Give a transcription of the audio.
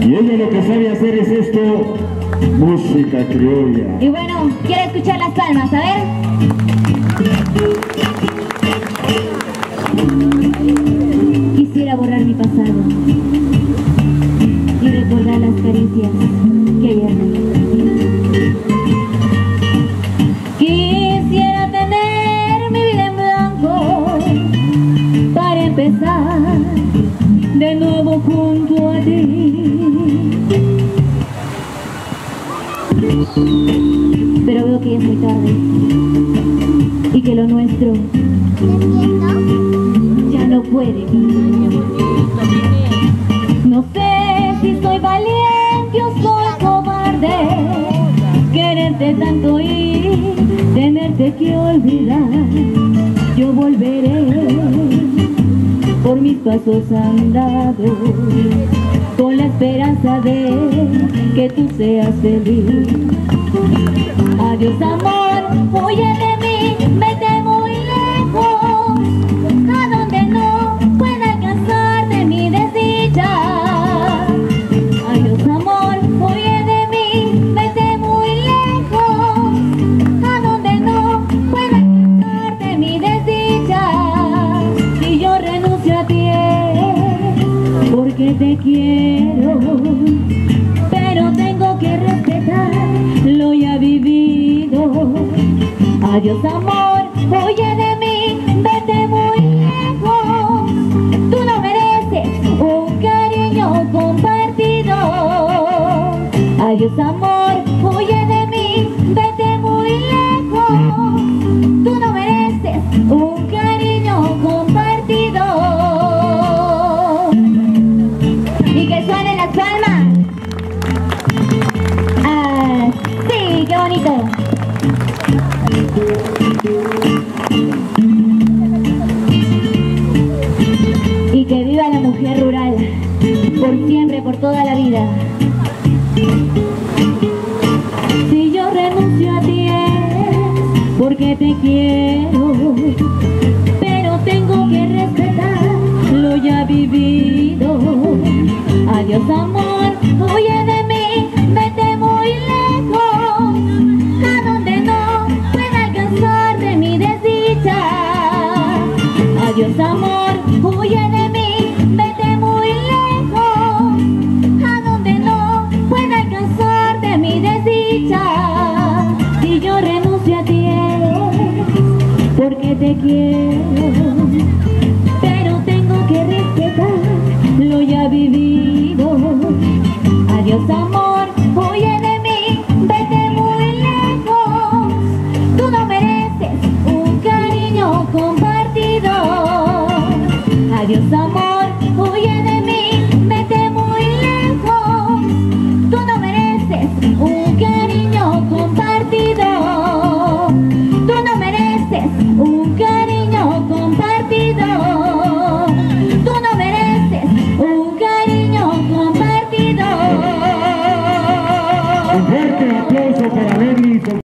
Y ella lo que sabe hacer es esto, música criolla. Y bueno, quiero escuchar las palmas, a ver. Quisiera borrar mi pasado y recordar las caricias que ayer me. Quisiera tener mi vida en blanco para empezar de nuevo junto a ti. Pero veo que es muy tarde y que lo nuestro ya no puede. No sé si soy valiente o soy cobarde, quererte tanto y tenerte que olvidar. Yo volveré por mis pasos andados, con la esperanza de que tú seas feliz. Adiós amor, de te quiero, pero tengo que respetar lo ya vivido. Adiós amor, huye de mí, vete muy lejos. Tú no mereces un cariño compartido. Adiós amor, huye de mí, Y que viva la mujer rural, por siempre, por toda la vida. Si yo renuncio a ti es porque te quiero, pero tengo que respetar lo ya vivido. Adiós amor, huye de mí, vete muy lejos, a donde no pueda alcanzar de mi desdicha. Si yo renuncio a ti porque te quiero, được gió